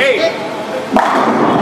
Ei!